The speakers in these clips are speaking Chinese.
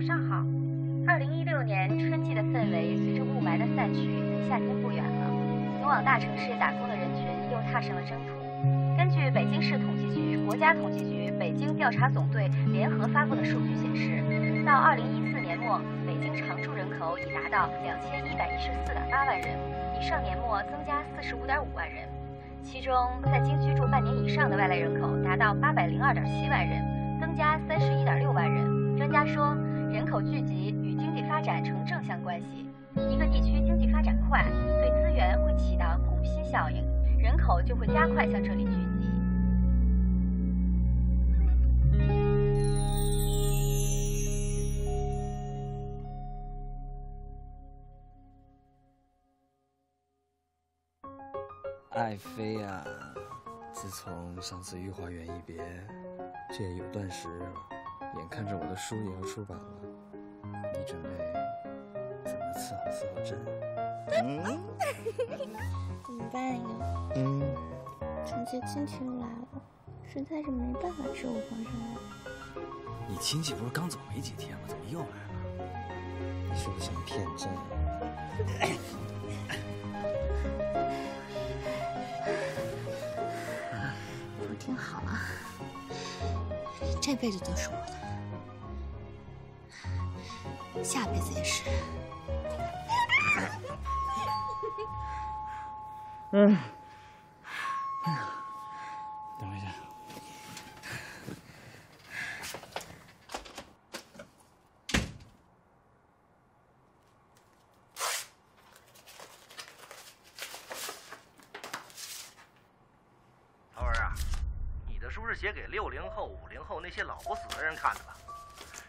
早上好。二零一六年春季的氛围随着雾霾的散去，夏天不远了。勇往大城市打工的人群又踏上了征途。根据北京市统计局、国家统计局、北京调查总队联合发布的数据显示，到二零一四年末，北京常住人口已达到两千一百一十四点八万人，比上年末增加四十五点五万人。其中，在京居住半年以上的外来人口达到八百零二点七万人，增加三十一点六万人。专家说，人口聚集与经济发展成正相关系。一个地区经济发展快，对资源会起到虹吸效应，人口就会加快向这里聚集。爱妃啊，自从上次御花园一别，这也有段时日了。眼看着我的书也要出版了，你准备怎么伺候伺候朕？嗯，怎么办呀？嗯，臣妾亲戚又来了，实在是没办法伺候皇上了。你亲戚不是刚走没几天吗？怎么又来了？你是不是想骗朕？不是挺好吗？这辈子都是我的，下辈子也是。嗯，等我一下。涛儿啊，你的书是写给六零后、五零后那些老不死的人看的吧？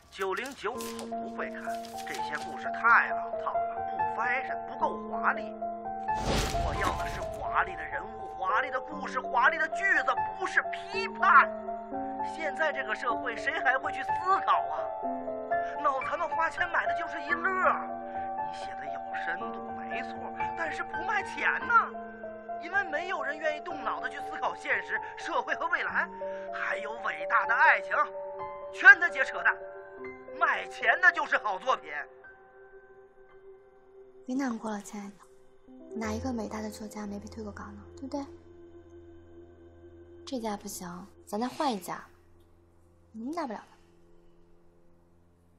九零九五后不会看，这些故事太老套了，不 fashion，不够华丽。我要的是华丽的人物、华丽的故事、华丽的句子，不是批判。现在这个社会，谁还会去思考啊？脑残们花钱买的就是一乐。你写的有深度没错，但是不卖钱呐。因为没有人愿意动脑子去思考现实、社会和未来，还有伟大的爱情，全他姐扯淡。卖钱的就是好作品。别难过了，亲爱的，哪一个伟大的作家没被退过稿呢？对不对？这家不行，咱再换一家，没什么大不了的。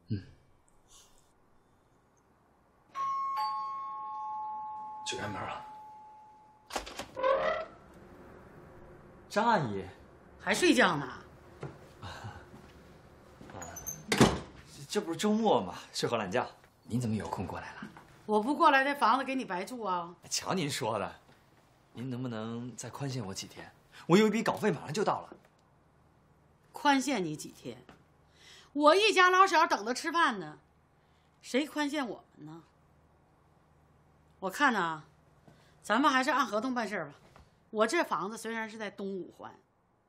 嗯去开门了。张阿姨，还睡觉呢？这不是周末吗？睡会懒觉。您怎么有空过来了？我不过来，这房子给你白住啊！瞧您说的，您能不能再宽限我几天？我有一笔稿费马上就到了。宽限你几天？我一家老小等着吃饭呢，谁宽限我们呢？我看呐，咱们还是按合同办事儿吧。我这房子虽然是在东五环，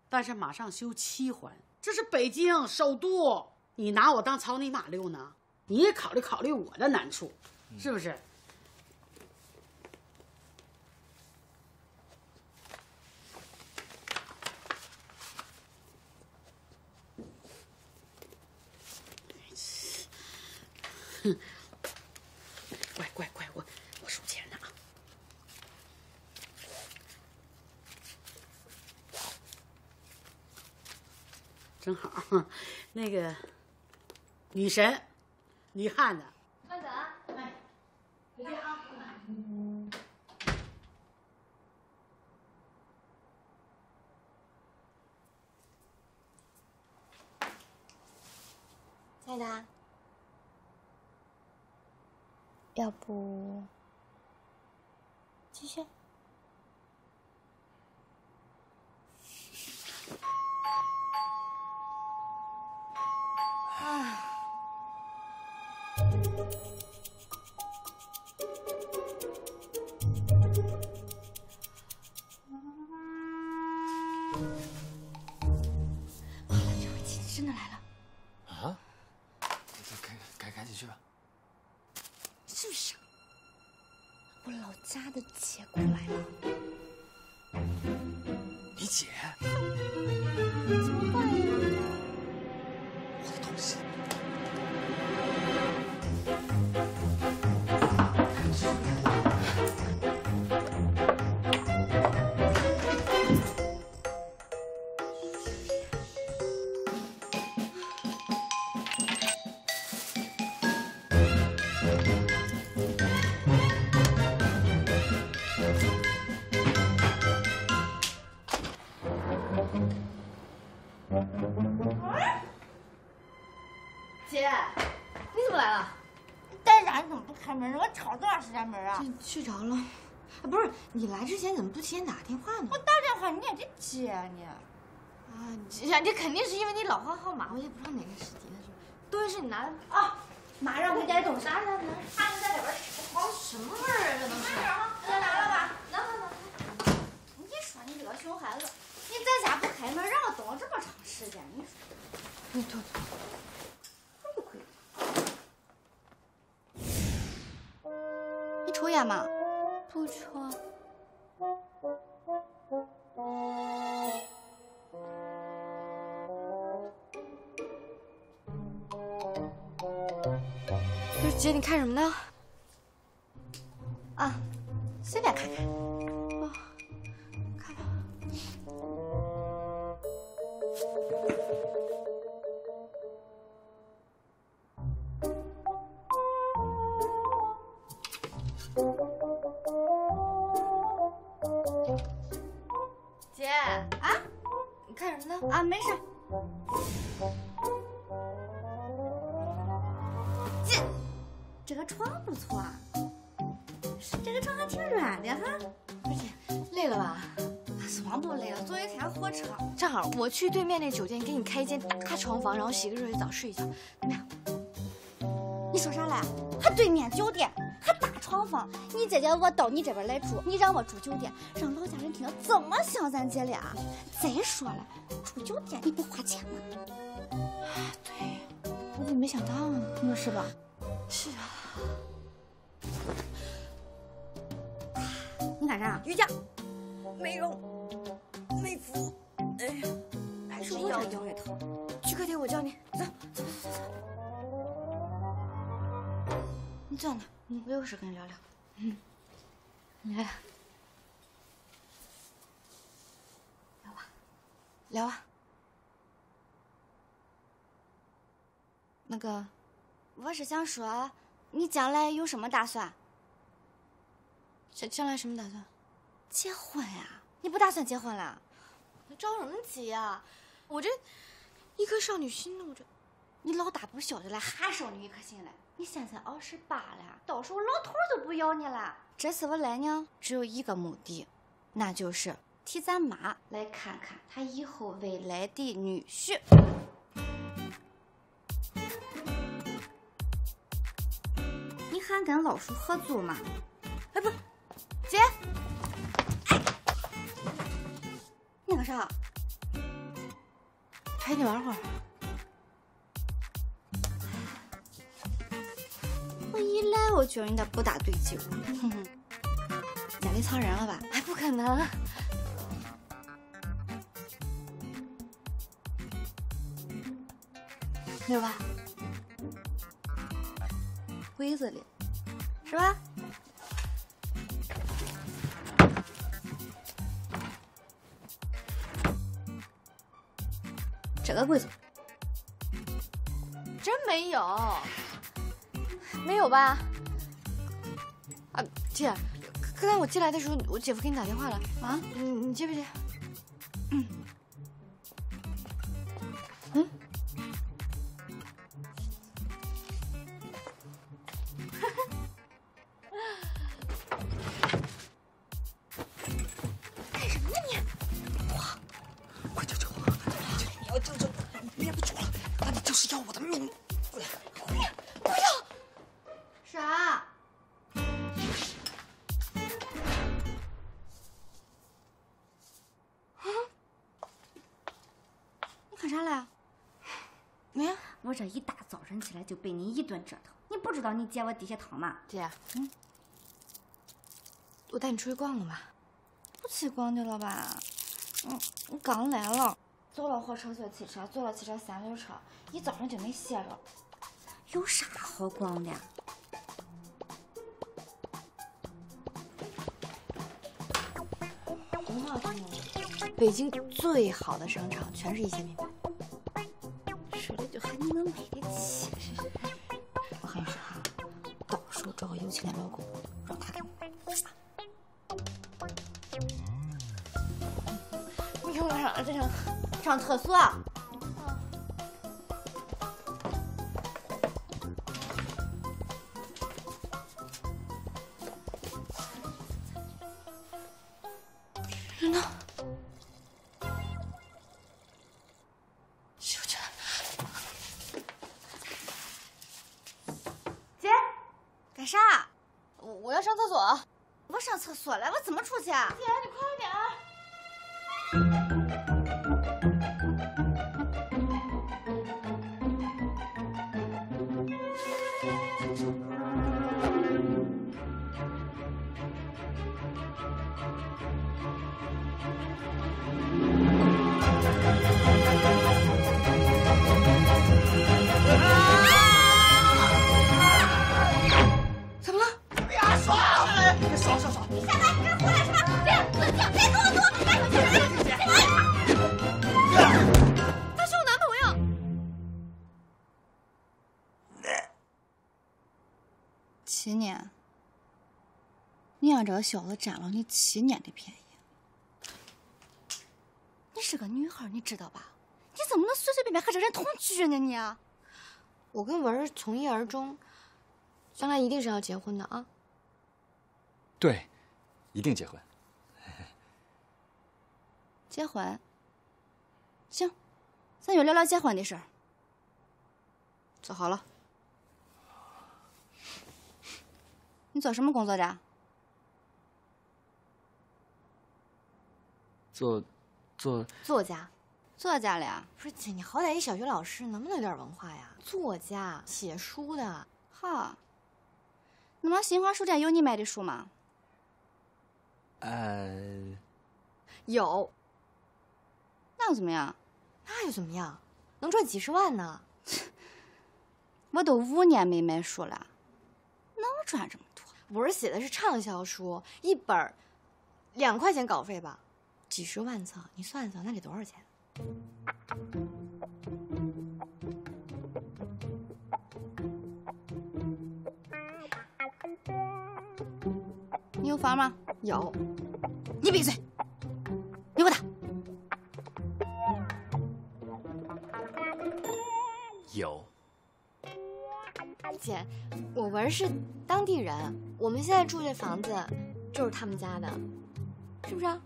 但是马上修七环，这是北京首都，你拿我当草泥马溜呢？你也考虑考虑我的难处，是不是乖乖乖，我我数钱呢啊。正好，那个女神，女汉子，慢走啊！哎，回见啊。亲爱的，要不继续？姐，你怎么来了？你待着，你怎么不开门呢？我吵多长时间门啊？睡着了。不是你来之前怎么不提前打个电话呢？我打电话你也得接啊你。啊，姐，这肯定是因为你老换号码，我也不知道哪个是你的。东西是你拿的啊？马上回家，懂啥呢？哪能在点边儿？这什么味儿啊？这都。慢点哈，拿了吧？拿，拿，拿。你说你这个熊孩子。开门，让我等了这么长时间，你。你抽烟吗？不抽。不是姐，你看什么呢？啊，随便看看。啊，没事。这这个床不错啊，这个床还挺软的哈。不是，累了吧？算不累了，坐一天火车。正好我去对面那酒店给你开一间大床房，然后洗个热水澡睡一觉，怎么样？你说啥嘞？还对面酒店，芳芳？你姐姐我到你这边来住，你让我住酒店，让老家人听了怎么想咱姐俩？再说了，住酒店你不花钱吗？对，我怎么没想到呢？那是吧？是啊。你干啥？瑜伽。美容、美服。哎呀，还是我这腰也疼。去客厅，我教你。走走走走。你坐那，我有事跟你聊聊。嗯，你来。聊吧，聊啊。那个，我是想说，你将来有什么打算？将将来什么打算？结婚呀？你不打算结婚了？你着什么急呀？我这一颗少女心呢，我这。你老大不晓得了，还少女一颗心嘞？你现在二十八了，到时候老头都不要你了。这次我来呢，只有一个目的，那就是替咱妈来看看她以后未来的女婿。你还跟老叔合租吗？哎，不是，姐。你干啥？陪你玩会儿。我觉得你的不大对劲。家里藏人了吧？哎，不可能。没有吧？柜子里，是吧？这个柜子真没有，没有吧？啊，姐，刚才我进来的时候，我姐夫给你打电话了啊，你你接不接？顿折腾，你不知道你姐我底下疼吗？姐，嗯，我带你出去逛逛吧。不去逛去了吧？嗯，我刚来了，坐了火车坐汽车，坐了汽车三轮车，一早上就没歇着。有啥好逛的？北京最好的商场全是一线品牌。说的就还你能买得起。起来，老公，让他给我。你看干啥？这上上厕所？让这个小子占了你七年的便宜。你是个女孩，你知道吧？你怎么能随随便便和这人同居呢？你？我跟文儿从一而终，将来一定是要结婚的啊！对，一定结婚。结婚？行，咱就聊聊结婚的事儿。坐好了。你做什么工作的？做，做作家，作家了呀？不是姐，你好歹一小学老师，能不能有点文化呀？作家，写书的。哈。那么新华书店有你卖的书吗？呃，有。那又怎么样？那又怎么样？能赚几十万呢。我都五年没买书了，能赚这么多？我是写的是畅销书，一本儿两块钱稿费吧，几十万册，你算算那得多少钱？你有房吗？有。你闭嘴！你给我打！有。姐，我文是当地人，我们现在住这房子就是他们家的，是不是啊？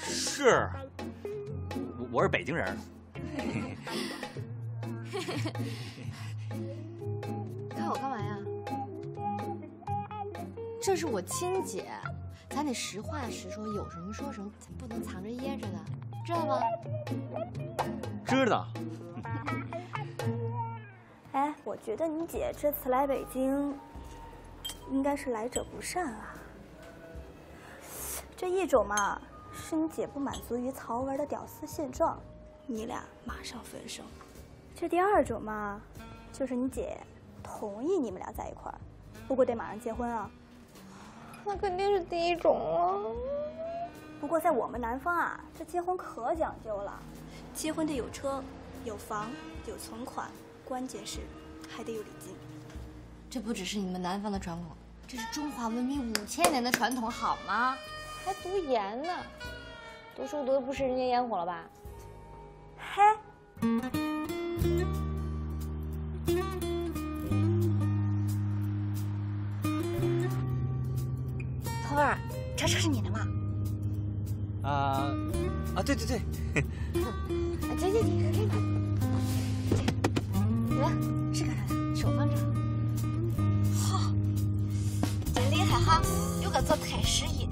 是，我我是北京人。看我干嘛呀？这是我亲姐，咱得实话实说，有什么说什么，咱不能藏着掖着的，知道吗？知道。哎，我觉得你姐这次来北京，应该是来者不善啊。这一种嘛，是你姐不满足于曹文的屌丝现状，你俩马上分手；这第二种嘛，就是你姐同意你们俩在一块儿，不过得马上结婚啊。那肯定是第一种啊。不过在我们南方啊，这结婚可讲究了，结婚得有车、有房、有存款，关键是还得有礼金。这不只是你们南方的传统，这是中华文明五千年的传统，好吗？还读研呢，读书读的不食人间烟火了吧？嘿，头儿，这车是你的吗？啊啊，对对对，啊，姐姐姐，给你，姐，来，做太师爷。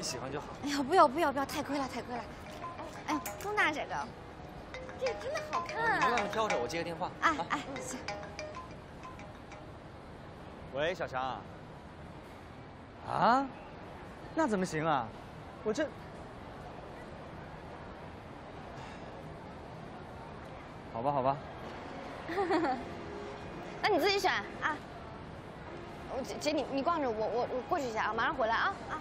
你喜欢就好。哎呀，不要不要不要，太贵了，太贵了。哎呀，都拿这个。这个真的好看你外啊！面挑着，我接个电话。啊哎哎，行。喂，小强。啊？那怎么行啊？我这 好吧，好吧。那你自己选啊。我姐姐，你你逛着，我我我过去一下啊，马上回来啊啊。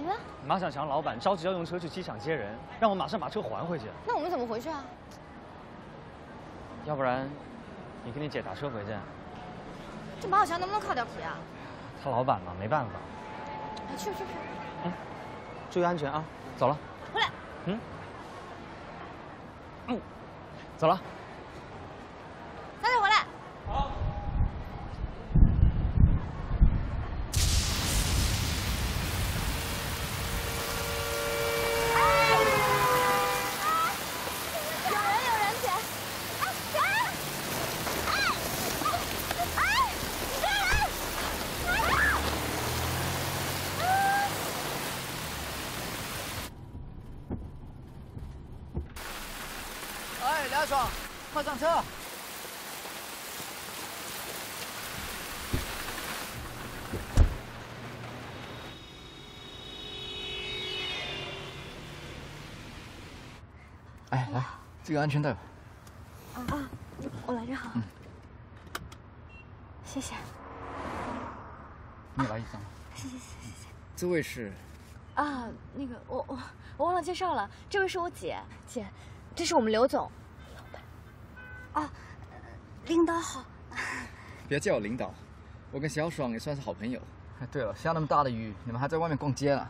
怎么了？马小强老板着急要用车去机场接人，让我马上把车还回去。那我们怎么回去啊？要不然，你跟你姐打车回去。这马小强能不能靠点皮啊？他老板嘛，没办法。哎，去去去。嗯，注意安全啊！走了。回来。嗯。嗯，走了。早点回来。好。梁爽，快上车！哎，来，这个安全带吧。啊啊，我来就好。嗯。谢谢。你来一张。谢谢谢谢谢谢。这位是？啊，那个我我我忘了介绍了，这位是我姐姐，这是我们刘总。哦，领导好。别叫我领导，我跟小爽也算是好朋友。哎对了，下那么大的雨，你们还在外面逛街呢？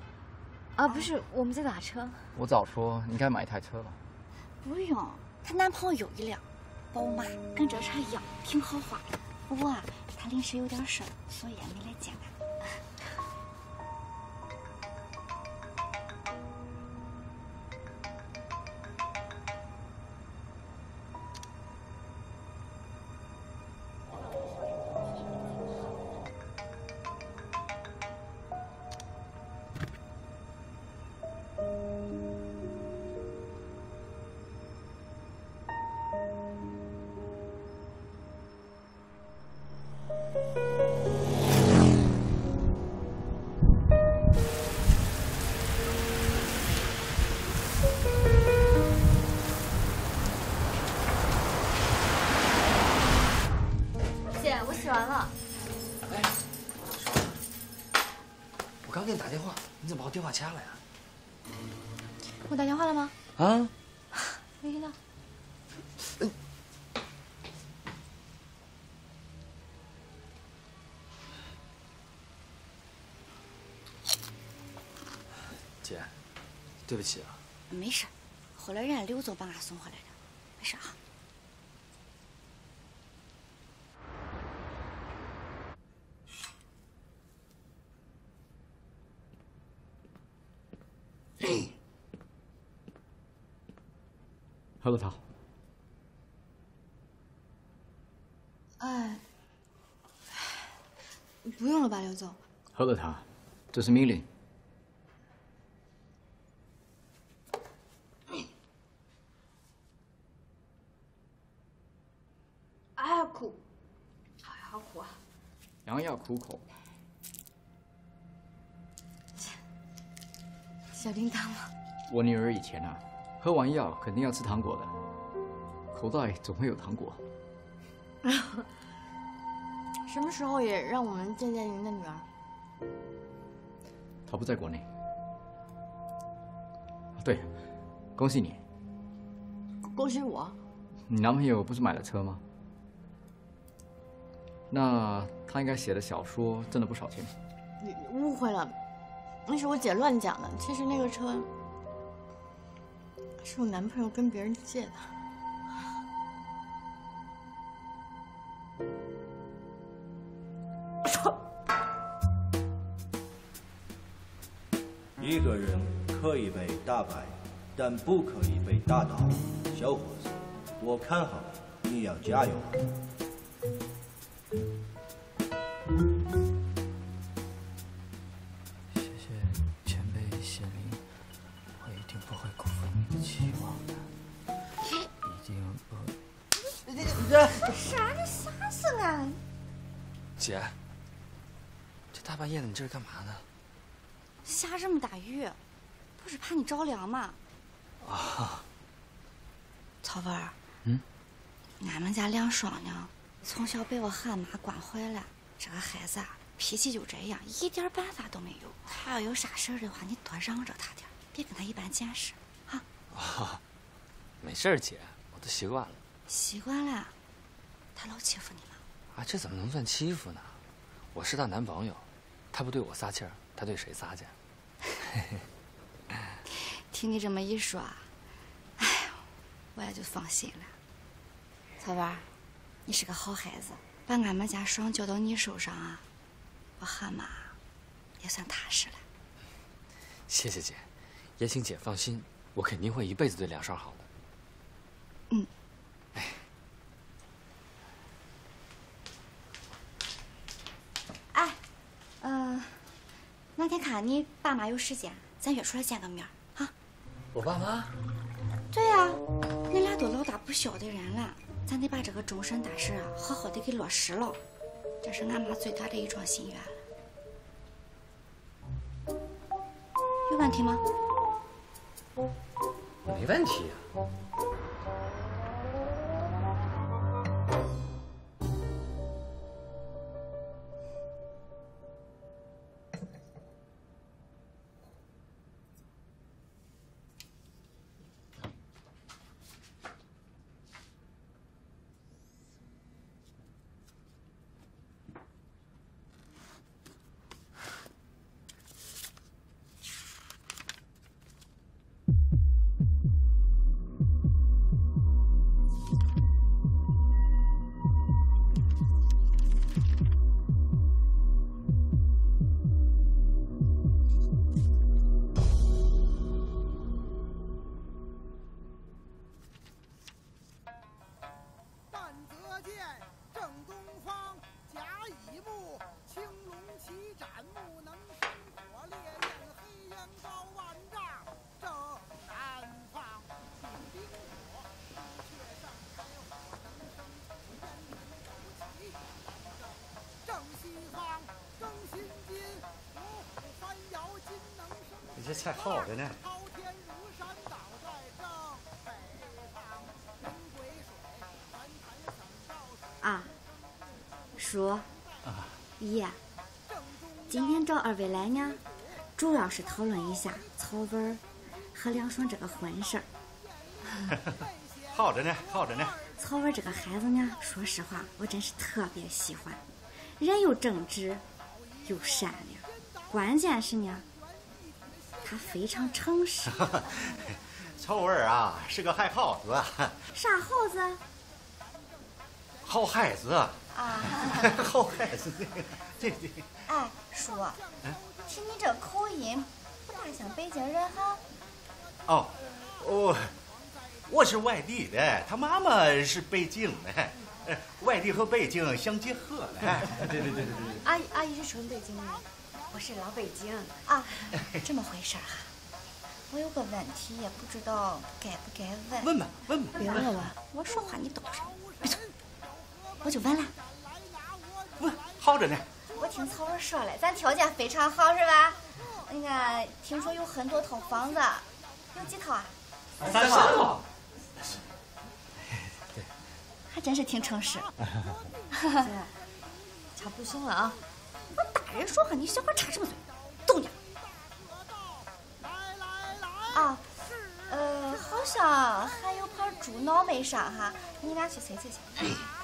啊，不是，我们在打车。我早说你应该买一台车了。不用，她男朋友有一辆宝马，跟这车一样，挺豪华。不过啊，她临时有点事儿，所以也没来接俺。对不起啊。没事，后来人家刘总把俺送回来的，没事啊。喝了它。哎，不用了吧，刘总。喝了它，这是命令。哎，苦，好呀，好苦啊！良药苦口。小叮当吗。我女儿以前啊，喝完药肯定要吃糖果的，口袋总会有糖果。什么时候也让我们见见您的女儿？她不在国内。对，恭喜你。恭喜我。你男朋友不是买了车吗？那他应该写的小说挣了不少钱。你误会了，那是我姐乱讲的。其实那个车是我男朋友跟别人借的。一个人可以被打败，但不可以被打倒。小伙子，我看好你，你要加油。你这是干嘛呢？下这么大雨，不是怕你着凉吗？啊。曹文儿，嗯，俺们家梁双呢，从小被我喊妈惯坏了。这个孩子啊，脾气就这样，一点办法都没有。他要有啥事儿的话，你多让着他点，别跟他一般见识，哈。啊，没事姐，我都习惯了。习惯了，他老欺负你吗？啊，这怎么能算欺负呢？我是他男朋友，他不对我撒气儿，他对谁撒去？听你这么一说，哎呦，我也就放心了。草娃，你是个好孩子，把俺们家爽交到你手上啊，我和妈也算踏实了。谢谢姐，也请姐放心，我肯定会一辈子对梁爽好的。嗯。哎。哎，嗯，哪天看你爸妈有时间，咱约出来见个面啊？我爸妈？对呀，你俩都老大不小的人了。咱得把这个终身大事啊，好好的给落实了，这是俺妈最大的一桩心愿了。有问题吗？没问题。这菜好着呢。啊，叔，姨，今天找二位来呢，主要是讨论一下曹文和梁爽这个婚事儿。好着呢，好着呢。曹文这个孩子呢，说实话，我真是特别喜欢，人又正直，又善良，关键是呢。他非常诚实。臭味儿啊，是个好耗子。啥耗子？好孩 子。啊，好孩子。对对。哎，叔，听你这口音，不大像北京人哈。哦，我我是外地的，他妈妈是北京的，外地和北京相结合了。对对对对对。阿姨，阿姨是纯北京人。我是老北京啊，这么回事啊。我有个问题，也不知道该不该问。问吧，问吧。别问我，我说话你兜上。别错，我就问了。问，好着呢。我听曹文说了，咱条件非常好，是吧？那个，听说有很多套房子，有几套啊？三套。对。还真是挺诚实。姐，差不行了啊。我大人说话，你小孩插什么嘴？动静！啊，呃，好像还有盘猪脑没上哈，你俩去催催去。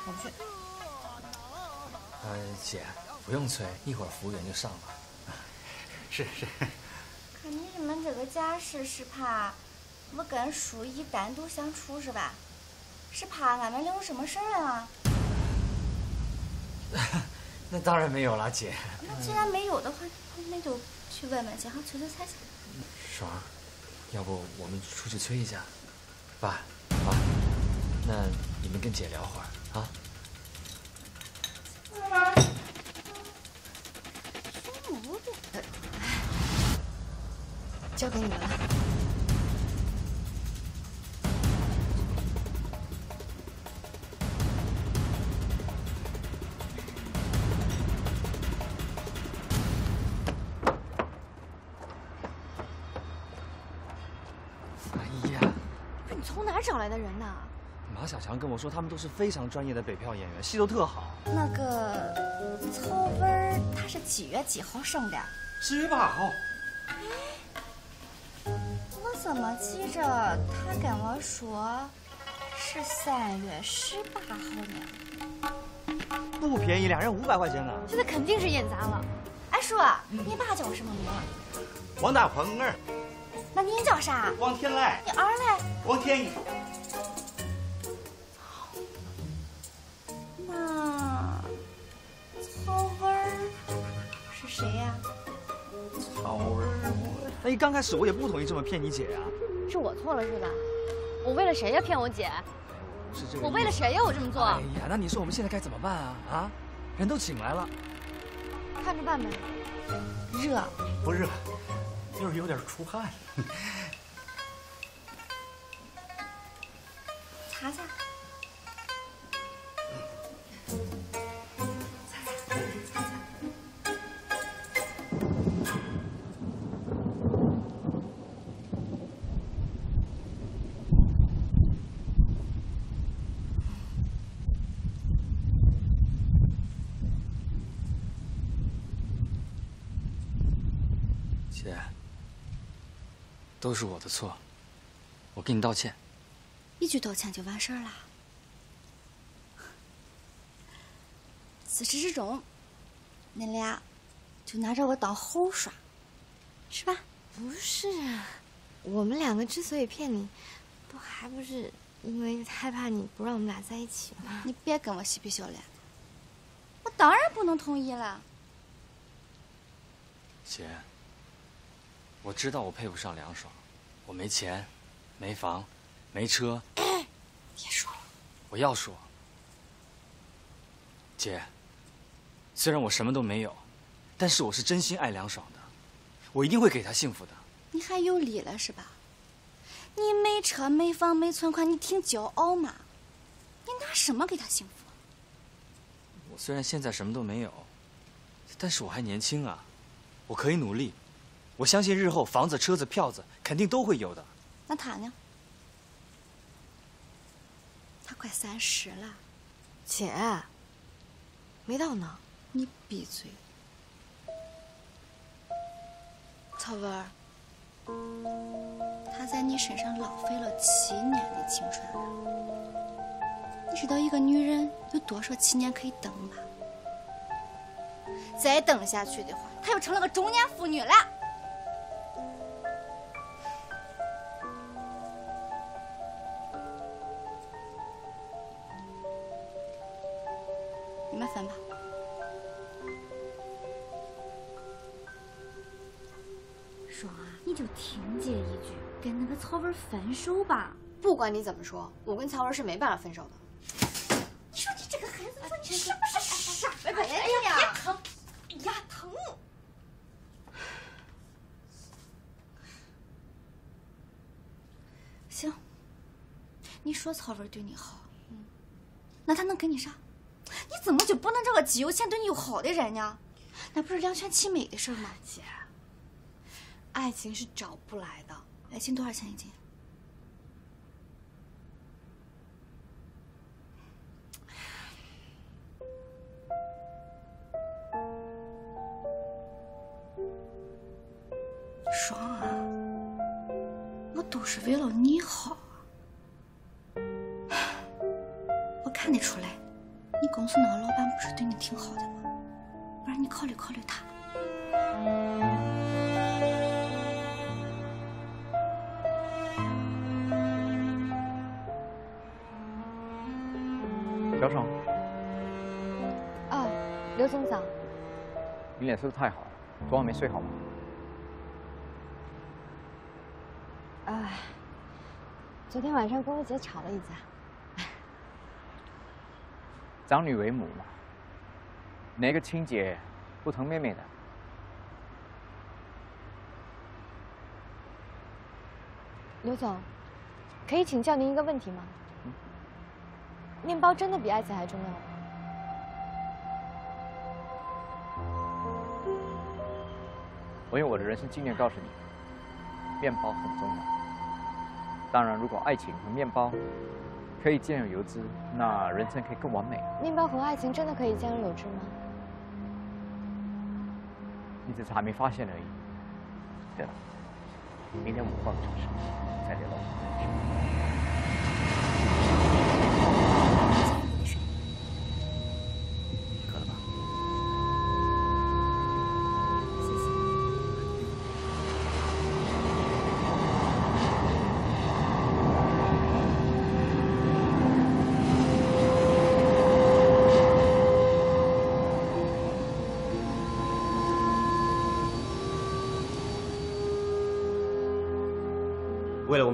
我不去。呃，姐，不用催，一会儿服务员就上了。是是。看你们这个架势，是怕我跟淑姨单独相处是吧？是怕俺们俩有什么事儿啊？那当然没有了，姐。那既然没有的话，那就去问问去，好催催菜去。爽，要不我们出去催一下？爸，妈，那你们跟姐聊会儿啊。交给你们了。强跟我说，他们都是非常专业的北漂演员，戏都特好。那个曹文儿他是几月几号生的？十月八号。我怎么记着他跟我说是三月十八号呢？不便宜，俩人五百块钱呢。现在肯定是演砸了。哎，叔，你爸叫什么名？王大鹏儿。那您叫啥？王天来。你儿嘞？王天一。我哎，刚开始我也不同意这么骗你姐呀。是我错了是吧？我为了谁呀骗我姐？是这个。我为了谁呀我这么做？哎呀，那你说我们现在该怎么办啊？啊，人都请来了，看着办呗。热？不热。就是有点出汗，擦擦，是我的错，我给你道歉。一句道歉就完事儿了。自始至终，你俩就拿着我当猴耍，是吧？不是，我们两个之所以骗你，不还不是因为害怕你不让我们俩在一起吗？你别跟我嬉皮笑脸，我当然不能同意了。姐。我知道我配不上梁爽，我没钱，没房，没车。别说了，我要说。姐，虽然我什么都没有，但是我是真心爱梁爽的，我一定会给她幸福的。你还有理了是吧？你没车没房没存款，你挺骄傲嘛？你拿什么给她幸福？我虽然现在什么都没有，但是我还年轻啊，我可以努力。我相信日后房子、车子、票子肯定都会有的。那他呢？他快三十了，姐，没到呢。你闭嘴，曹文儿，他在你身上浪费了七年的青春了。你知道一个女人有多少七年可以等吗？再等下去的话，她就成了个中年妇女了。分吧。爽啊！你就听姐一句，跟那个曹文分手吧。不管你怎么说，我跟曹文是没办法分手的。你说你这个孩子，说你是不是傻？哎呀，哎呀，疼！哎呀，疼！行，你说曹文对你好，嗯那他能给你啥？你怎么就不能找个既有钱对你又好的人呢？那不是两全其美的事吗？姐，爱情是找不来的。爱情多少钱一斤？爽啊！我都是为了你好。我看得出来。你公司那个老板不是对你挺好的吗？不然你考虑考虑他。小爽。啊，刘总早。你脸色太好了，昨晚没睡好吗？哎，昨天晚上跟我姐吵了一架。长女为母嘛，哪个亲姐不疼妹妹的？刘总，可以请教您一个问题吗？面包真的比爱情还重要吗？我用我的人生经验告诉你，面包很重要。当然，如果爱情和面包可可以兼有有之，那人生可以更完美。面包和爱情真的可以兼而有之吗？你只是还没发现而已。对了，明天我们换个城市再联络。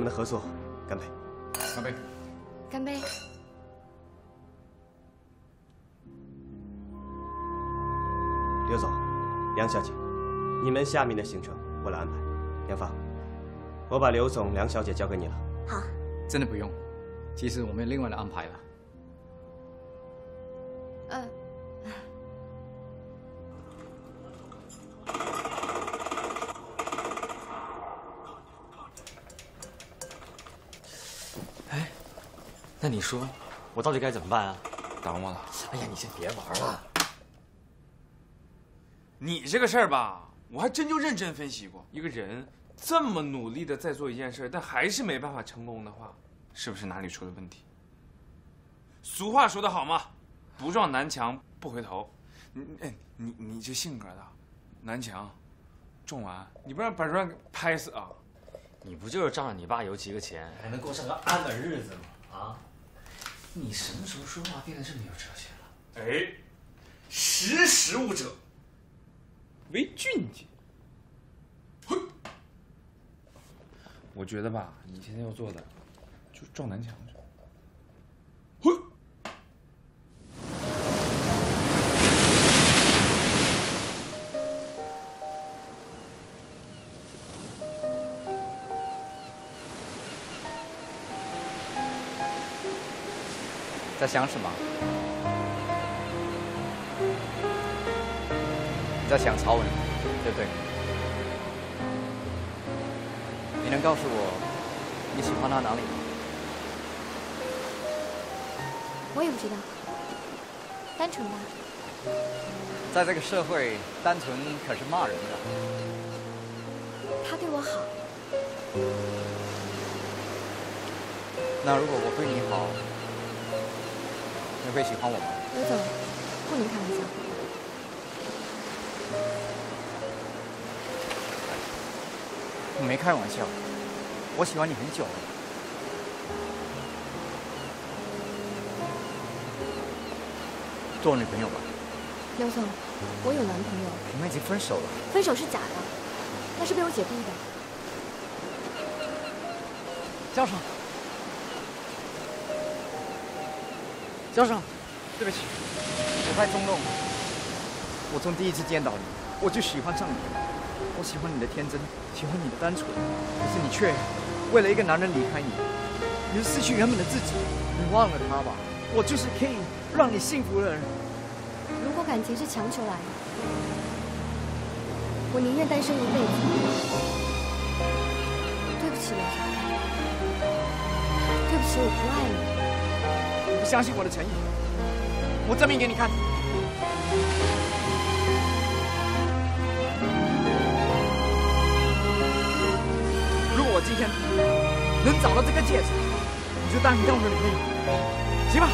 们的合作，干杯！干杯！干杯！刘总，梁小姐，你们下面的行程我来安排。杨芳，我把刘总、梁小姐交给你了。好。真的不用，其实我们有另外的安排了。嗯。你说，我到底该怎么办啊？等我了。哎呀，你先别玩了。你这个事儿吧，我还真就认真分析过。一个人这么努力的在做一件事，但还是没办法成功的话，是不是哪里出了问题？俗话说得好嘛，不撞南墙不回头。你哎，你你这性格的，南墙撞完，你不让把砖拍死啊？你不就是仗着你爸有几个钱，还能过上个安稳日子吗？啊？你什么时候说话变得这么有哲学了？哎，识时务者为俊杰。我觉得吧，你现在要做的就是撞南墙去。在想什么？你在想曹文，对不对？你能告诉我你喜欢他哪里吗？我也不知道，单纯吧。在这个社会，单纯可是骂人的。他对我好。那如果我对你好？你会喜欢我吗？刘总，不能开玩笑。我没开玩笑，我喜欢你很久了。做我女朋友吧。刘总，我有男朋友。你们已经分手了。分手是假的，那是被我姐逼的。教授。教授，对不起，我太冲动了。我从第一次见到你，我就喜欢上你。我喜欢你的天真，喜欢你的单纯。可是你却为了一个男人离开你，你就失去原本的自己。你忘了他吧，我就是可以让你幸福的人。如果感情是强求来的，我宁愿单身一辈子。对不起。对不起，我不爱你。不相信我的诚意，我证明给你看。如果我今天能找到这个戒指，我就当你当我的女朋友，行吧？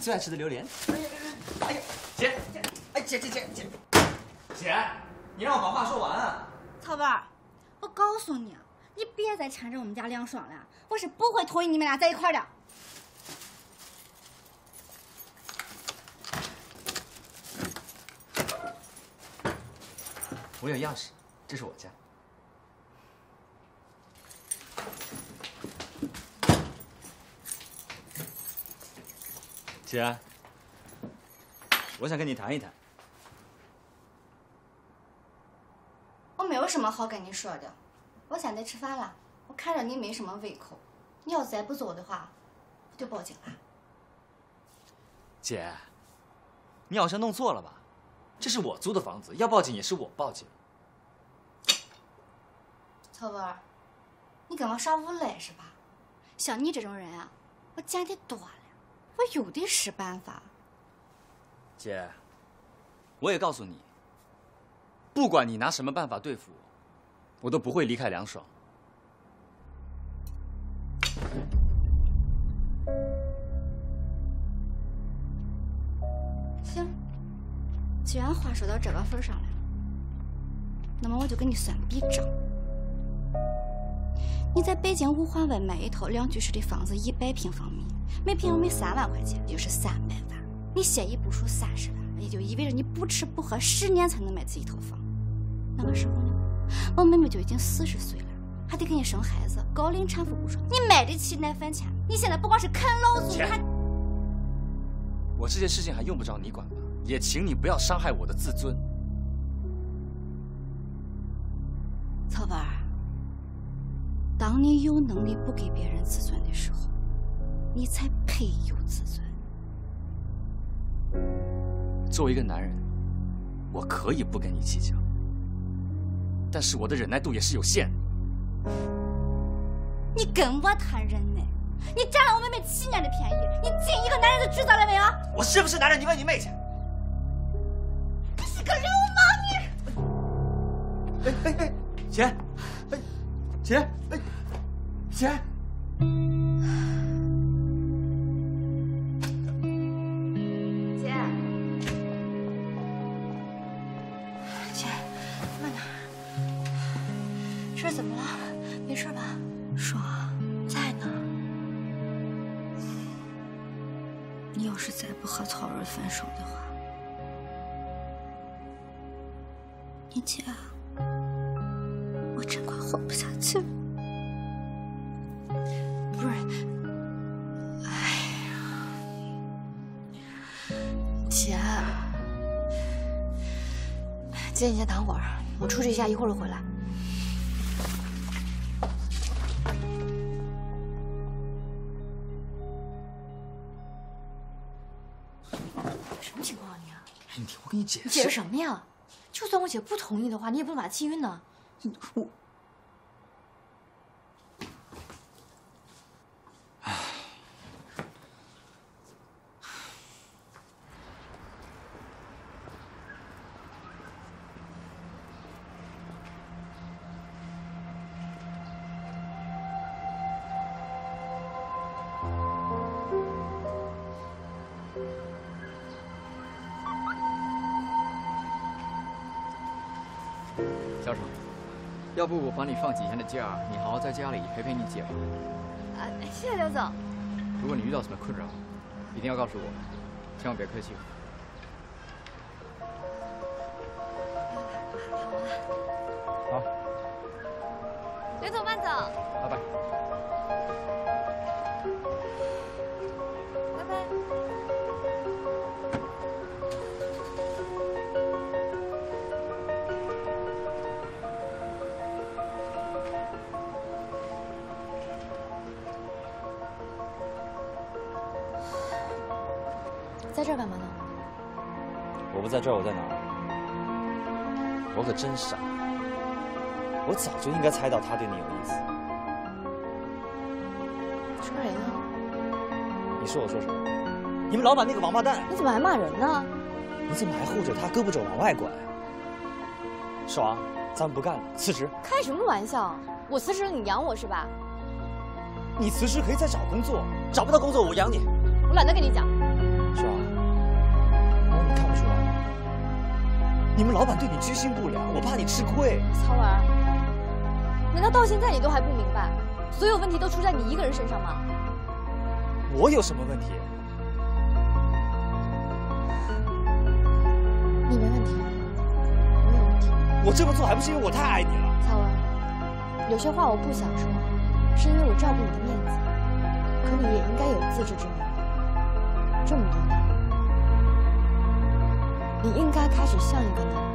最爱吃的榴莲。哎呀，姐姐，哎姐姐姐姐，姐，你让我把话说完啊！草文儿，我告诉你，你别再缠着我们家梁爽了，我是不会同意你们俩在一块儿的。我有钥匙，这是我家。姐，我想跟你谈一谈。我没有什么好跟你说的，我现在吃饭了，我看着你没什么胃口，你要再不走的话，我就报警了。姐，你好像弄错了吧？这是我租的房子，要报警也是我报警。曹文，你跟我耍无赖是吧？像你这种人啊，我见的多了，我有的是办法。姐，我也告诉你，不管你拿什么办法对付我，我都不会离开梁爽。行，既然话说到这个份上了，那么我就跟你算笔账。你在北京五环外买一套两居室的房子，一百平方米，每平方米三万块钱，也就是三百万。你现一步数三十万，也就意味着你不吃不喝十年才能买自己一套房。那个时候呢，我妹妹就已经四十岁了，还得给你生孩子，高龄产妇不说，你买得起奶粉钱？你现在不光是啃老族，你还……我这件事情还用不着你管吧？也请你不要伤害我的自尊。曹文儿，当你有能力不给别人自尊的时候，你才配有自尊。作为一个男人，我可以不跟你计较，但是我的忍耐度也是有限的。你跟我谈忍耐，你占了我妹妹七年的便宜，你尽一个男人的职责了没有？我是不是男人？你问你妹去。你是个流氓！你。哎哎哎，姐，哎，姐，哎，姐。姐，姐，慢点。这是怎么了？没事吧？爽在呢。你要是再不和曹文分手的话，你姐，我真快活不下去了。姐你先躺会儿，我出去一下，一会儿就回来。什么情况啊你啊？你听我跟你解释。你解释什么呀？就算我姐不同意的话，你也不能把她气晕呢。我。不我帮你放几天的假，你好好在家里陪陪你姐吧。啊，谢谢刘总。如果你遇到什么困扰，一定要告诉我，千万别客气。我不在这儿，我在哪儿？我可真傻，我早就应该猜到他对你有意思。说谁呢？你说我说什么？你们老板那个王八蛋！你怎么还骂人呢？你怎么还护着他，胳膊肘往外拐？爽，咱们不干了，辞职。开什么玩笑？我辞职了，你养我是吧？你辞职可以再找工作，找不到工作我养你。我懒得跟你讲。你们老板对你居心不良，我怕你吃亏。曹文，难道到现在你都还不明白，所有问题都出在你一个人身上吗？我有什么问题？你没问题，我有问题。我这么做还不是因为我太爱你了？曹文，有些话我不想说，是因为我照顾你的面子。可你也应该有自知之明，这么多年，你应该开始像一个男人。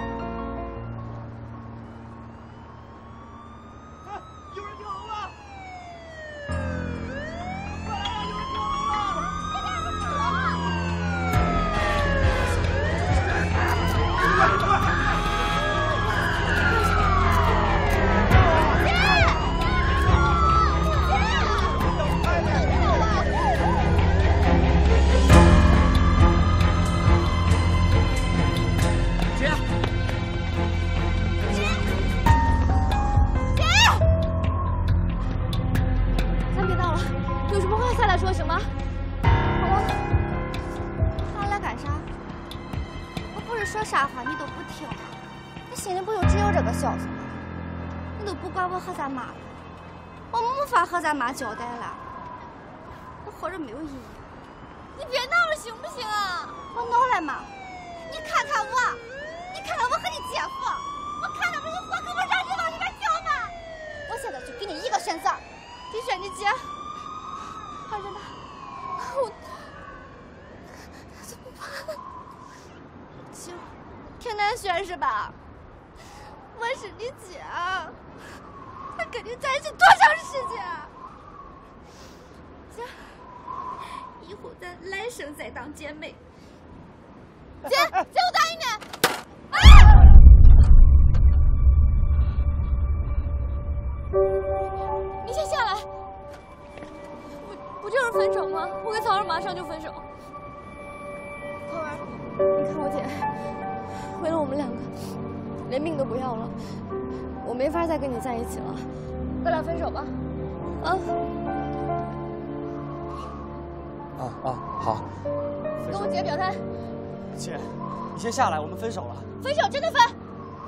下来，我们分手了。分手真的分？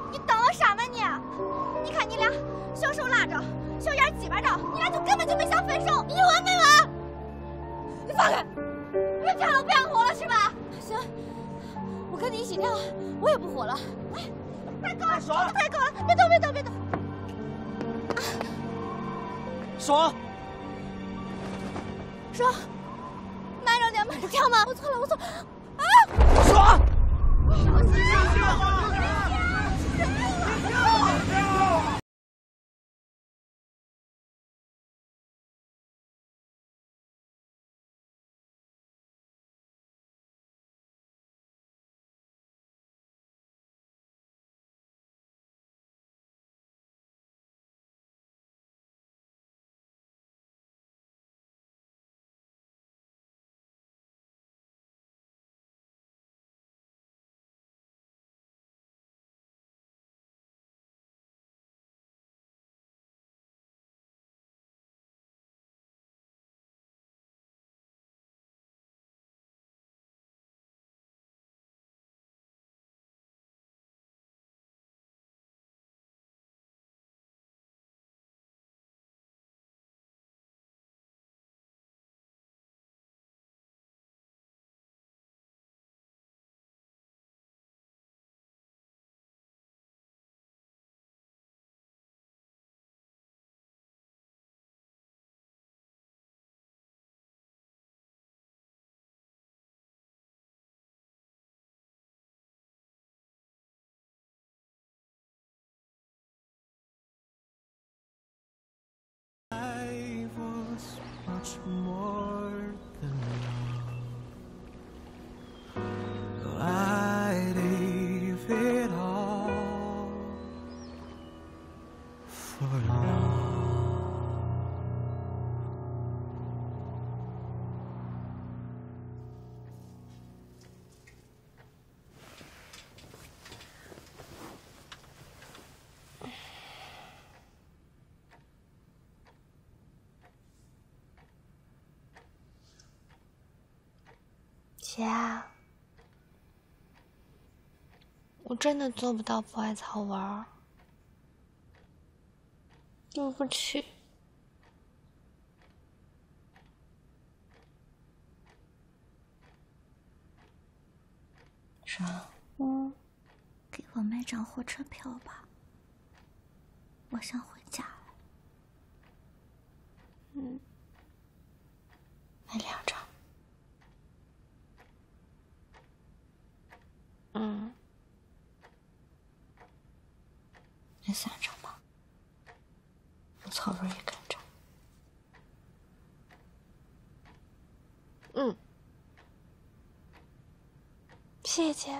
你当我傻吗你？你看你俩小手拉着，小眼挤巴着，你俩就根本就没想分手，你完没完？你放开！别跳了，不想活了是吧？行，我跟你一起跳，我也不活了。哎，太高了，爽，太高了，别动，别动，别动。爽，爽，慢着点，慢着跳嘛！我错了，我错了。啊！爽小心小心 I was much more. 真的做不到不爱草文儿，对不起。啥？嗯，给我买张火车票吧，我想回家了。嗯，买两张。嗯，买三张吧，让草根也跟着。嗯，谢谢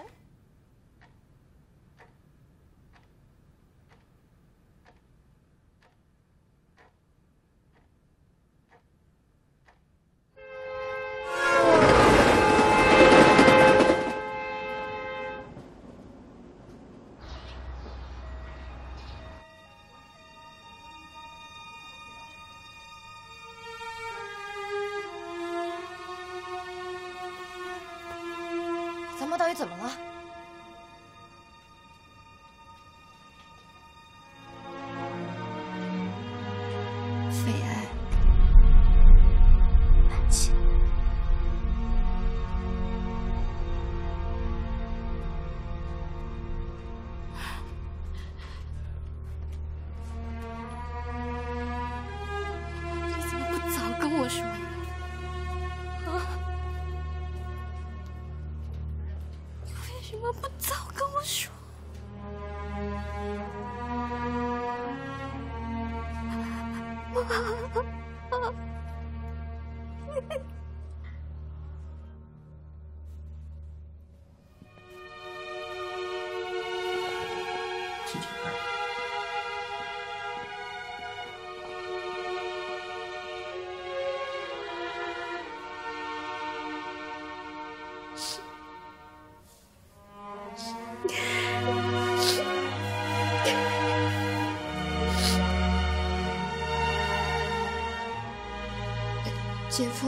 姐夫，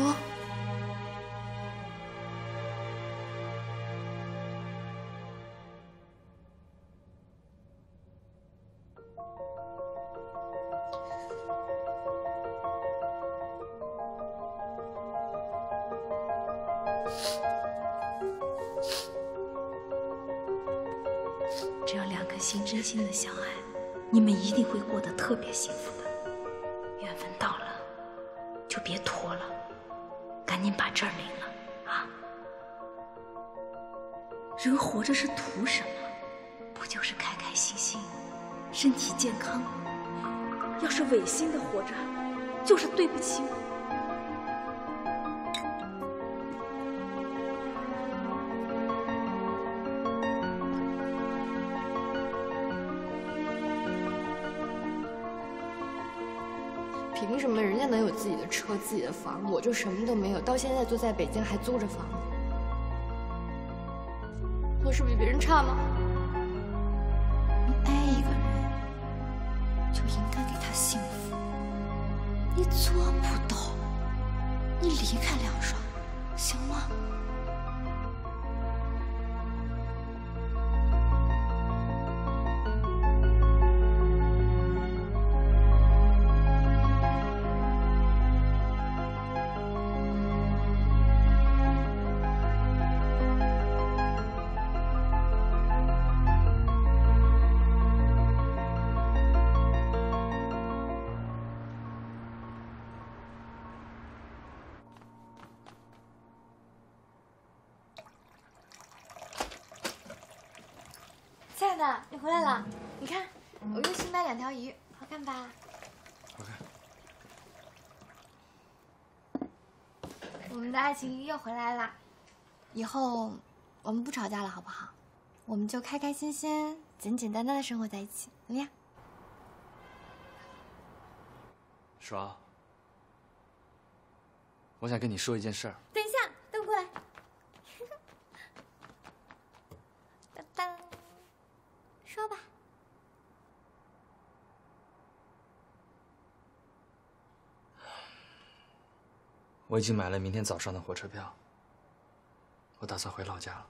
只要两颗心真心的相爱，你们一定会过得特别幸福。这是图什么？不就是开开心心，身体健康？要是违心的活着，就是对不起我。凭什么人家能有自己的车、自己的房，我就什么都没有？到现在坐在北京还租着房，们的爱情又回来了。以后我们不吵架了，好不好？我们就开开心心、简简单单的生活在一起，怎么样？爽，我想跟你说一件事儿。等一下，都过来。当当，说吧。我已经买了明天早上的火车票。我打算回老家了。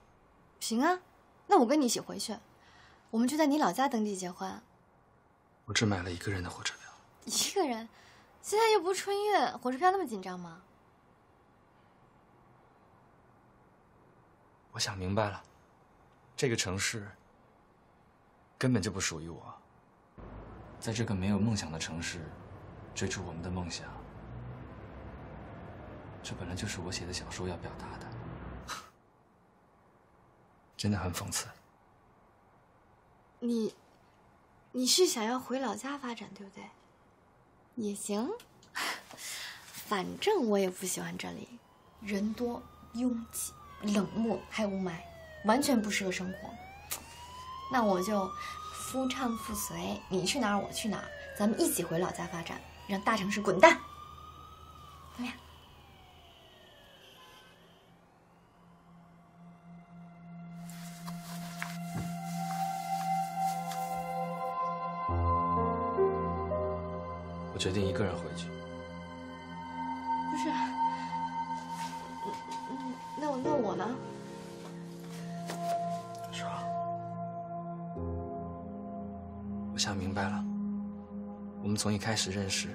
行啊，那我跟你一起回去，我们就在你老家登记结婚。我只买了一个人的火车票。一个人，现在又不是春运，火车票那么紧张吗？我想明白了，这个城市根本就不属于我。在这个没有梦想的城市，追逐我们的梦想，这本来就是我写的小说要表达的，真的很讽刺。你，你是想要回老家发展，对不对？也行，反正我也不喜欢这里，人多、拥挤、冷漠，还有雾霾，完全不适合生活。那我就夫唱妇随，你去哪儿我去哪儿，咱们一起回老家发展，让大城市滚蛋，怎么样？从一开始认识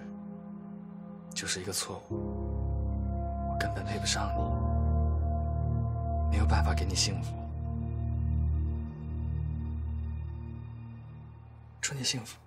就是一个错误，我根本配不上你，没有办法给你幸福。祝你幸福。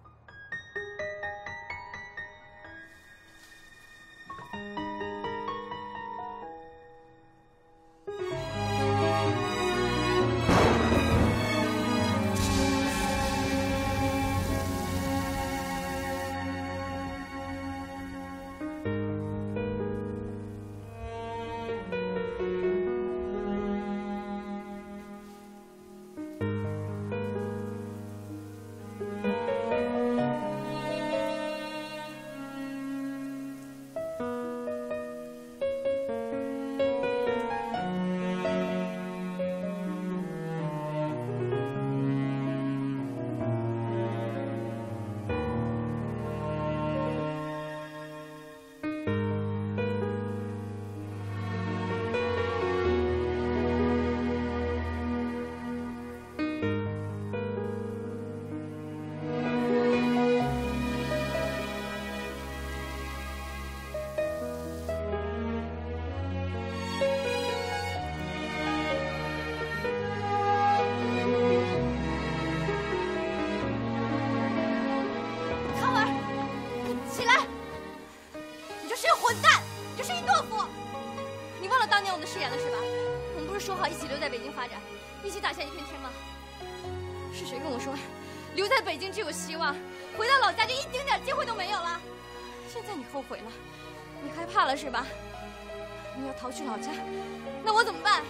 在北京只有希望，回到老家就一丁点机会都没有了？现在你后悔了，你害怕了是吧？你要逃去老家，那我怎么办？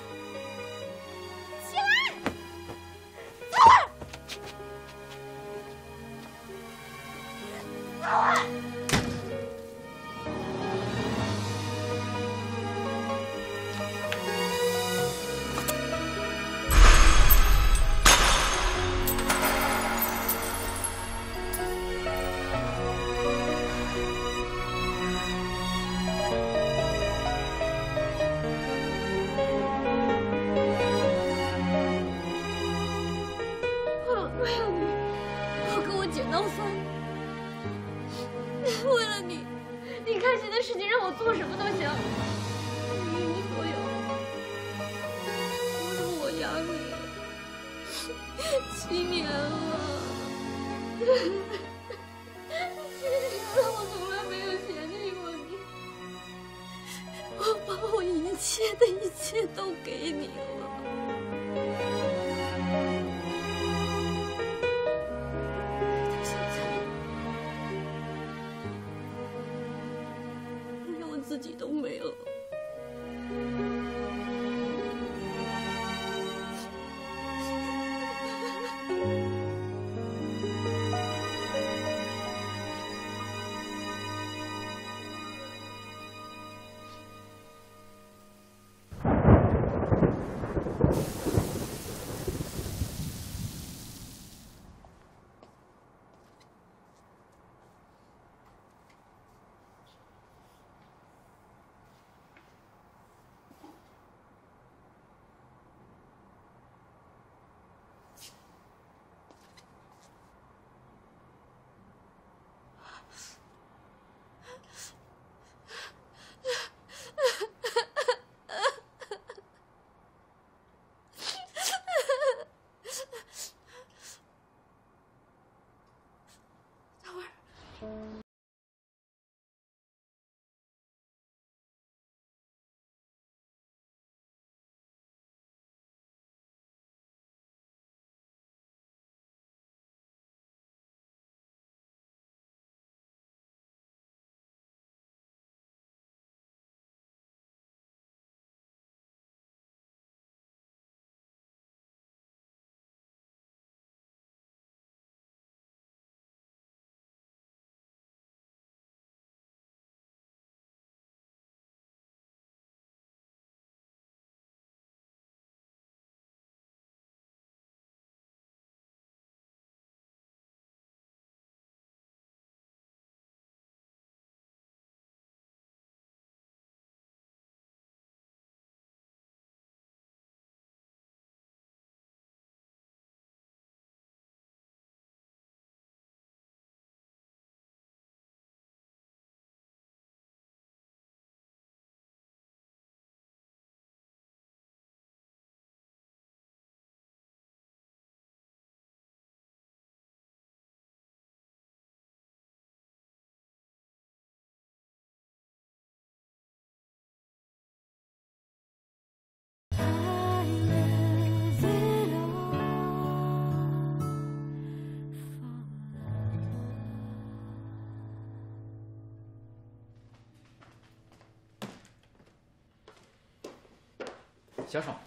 小爽，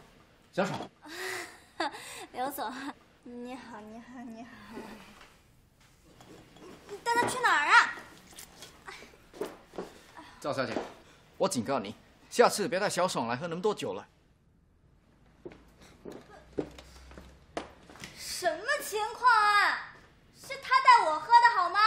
小爽，刘总，你好，你好，你好。你带他去哪儿啊？赵小姐，我警告你，下次别带小爽来喝那么多酒了。什么情况啊？是他带我喝的好吗？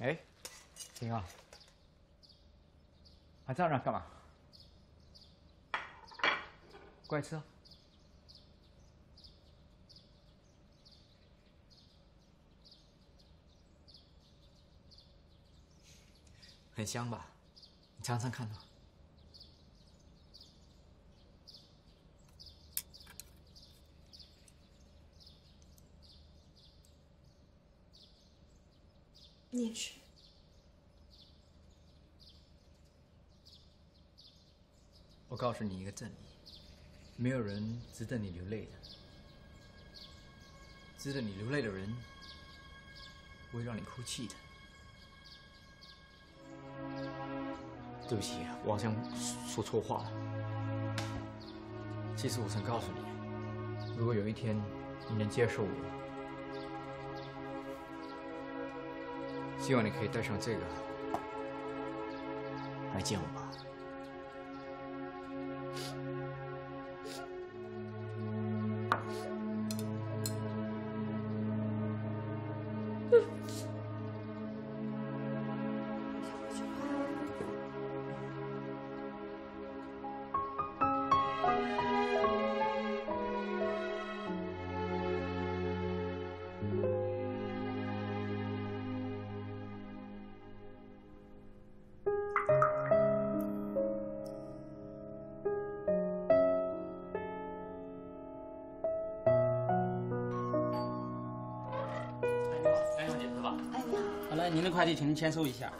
哎，婷啊，还站那干嘛？过来吃！很香吧？你尝尝看呢。你也吃。我告诉你一个真理：没有人值得你流泪的。值得你流泪的人，不会让你哭泣的。对不起，我好像说错话了。其实我想告诉你，如果有一天你能接受我，希望你可以带上这个来见我。请您签收一下。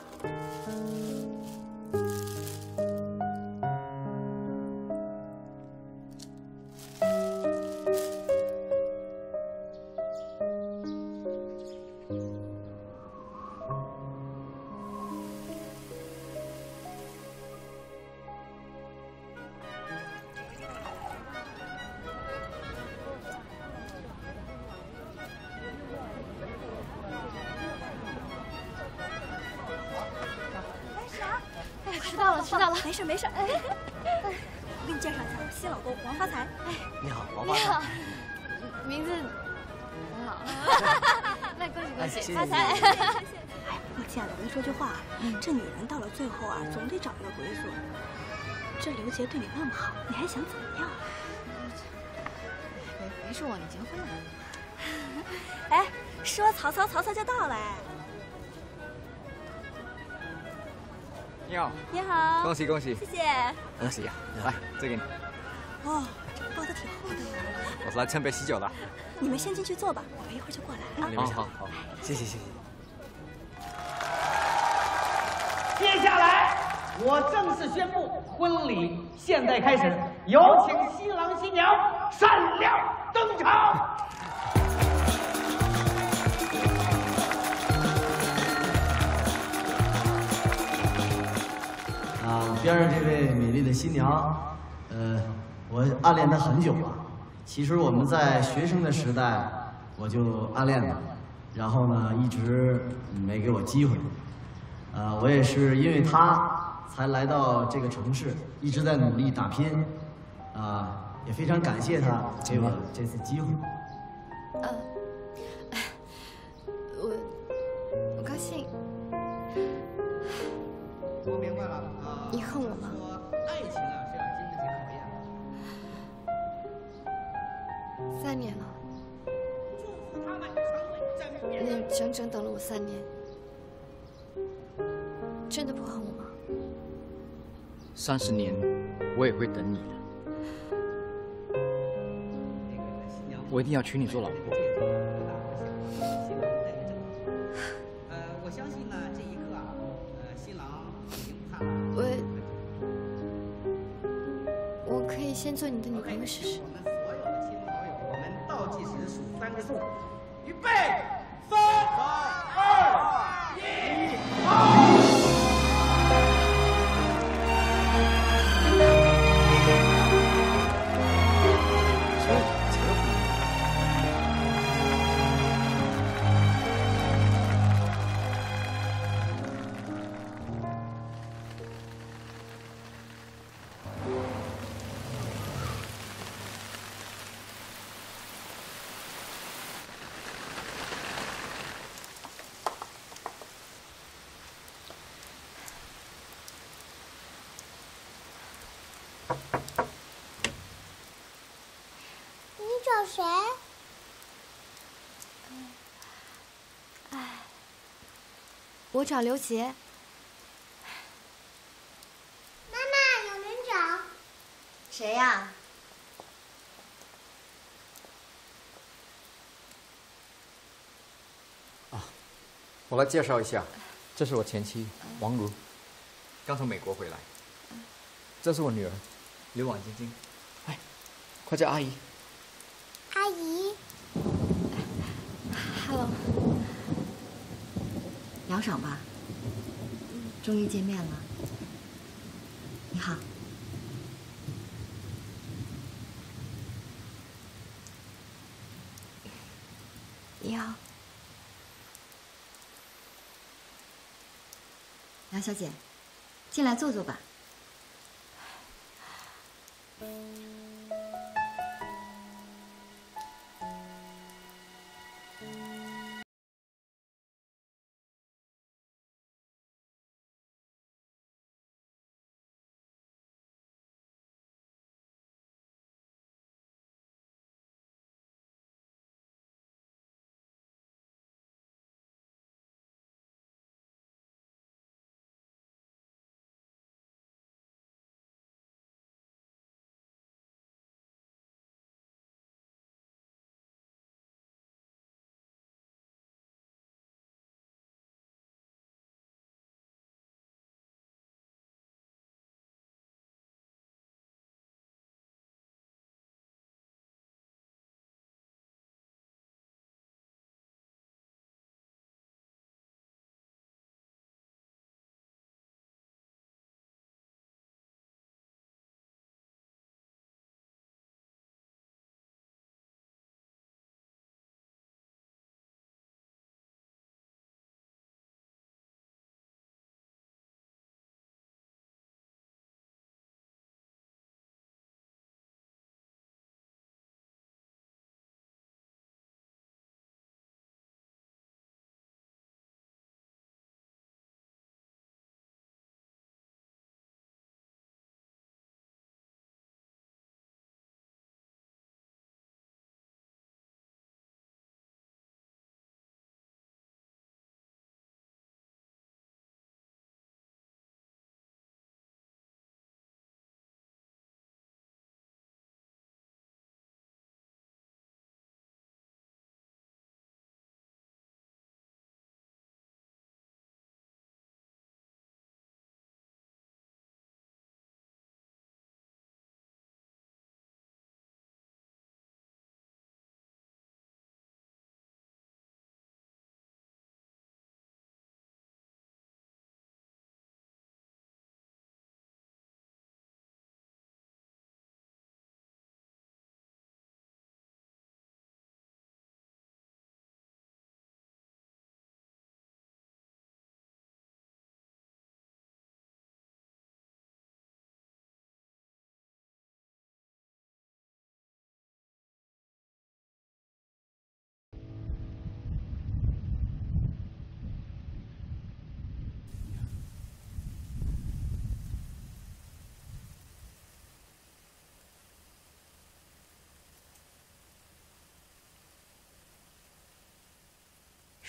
没是我们结婚了。哎，说曹操，曹操就到了。哎，你好，你好，恭喜恭喜谢谢。恭喜呀！来，这给你，哦，这个包的挺厚的。我是来蹭杯喜酒的。你们先进去坐吧，我们一会儿就过来啊。好好好，谢谢谢谢。接下来，我正式宣布婚礼现在开始，有请新郎新娘闪亮登场。啊，边上这位美丽的新娘，呃，我暗恋她很久了。其实我们在学生的时代，我就暗恋她，然后呢，一直没给我机会。呃，我也是因为她才来到这个城市，一直在努力打拼。啊，也非常感谢他给我这次机会。呃，我我高兴。我明白了。你恨我吗？爱情啊，是要经得起考验。三年了，你整整等了我三年，真的不恨我吗？三十年，我也会等你的。我一定要娶你做老婆。呃，我相信呢，这一刻啊，呃，新郎已经盼了。我，我可以先做你的女朋友试试。我们所有的亲朋好友，我们倒计时数三个数，预备，三、我找刘杰。妈妈，有人找。谁呀？啊我来介绍一下，这是我前妻王如，刚从美国回来。这是我女儿刘婉晶晶，哎，快叫阿姨。阿姨，Hello，凉爽吧？终于见面了。你好。你好，梁小姐，进来坐坐吧。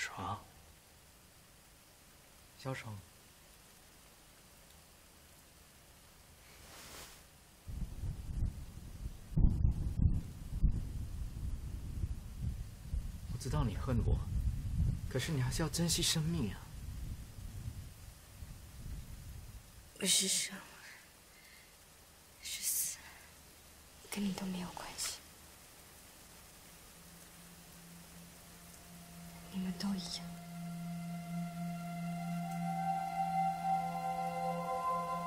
爽。小爽，我知道你恨我，可是你还是要珍惜生命啊！我是生是死，跟你都没有关系。你们都一样。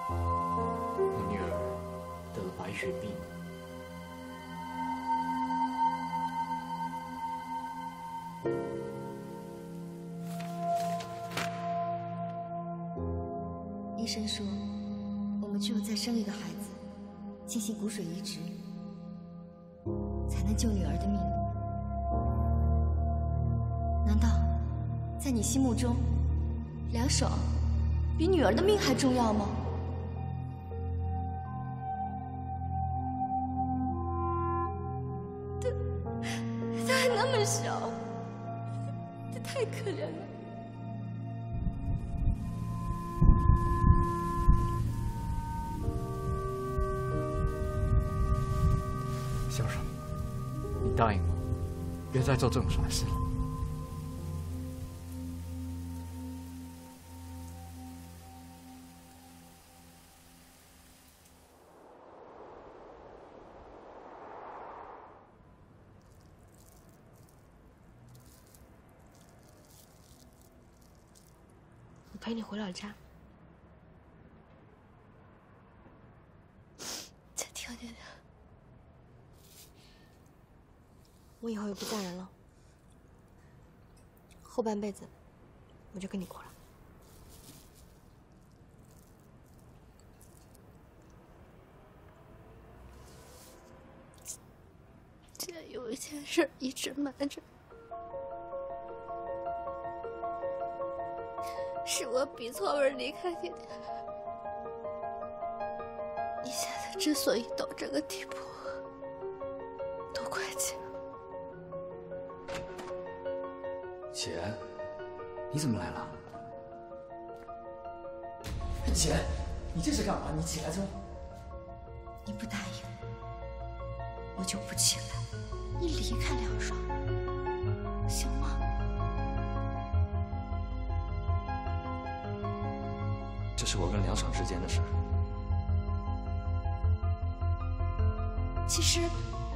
我女儿得了白血病，医生说，我们只有再生一个孩子，进行骨髓移植，才能救女儿的命。你心目中，梁爽比女儿的命还重要吗？他他还那么小，他太可怜了。小爽，你答应我，别再做这种傻事了。陪你回老家。再听见点。我以后也不嫁人了，后半辈子我就跟你过了。既然有一件事一直瞒着，是我比错文离开你的。你现在之所以到这个地步，都怪姐。姐，你怎么来了？姐，你这是干嘛？你起来之后，你不答应，我就不起来。你离开梁爽，这是我跟梁爽之间的事。其实，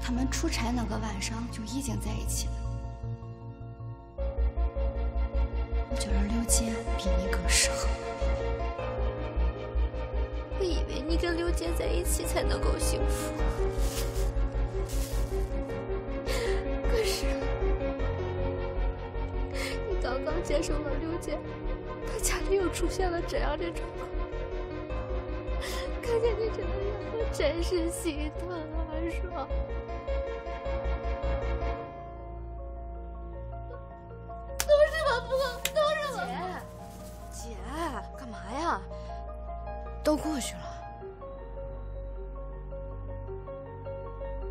他们出差那个晚上就已经在一起了。我觉得刘杰比你更适合。我以为你跟刘杰在一起才能够幸福，可是你刚刚接受了刘杰，他家里又出现了这样的状况，真是心疼啊，说。都是我不好，都是我不够。姐，干嘛呀？都过去了，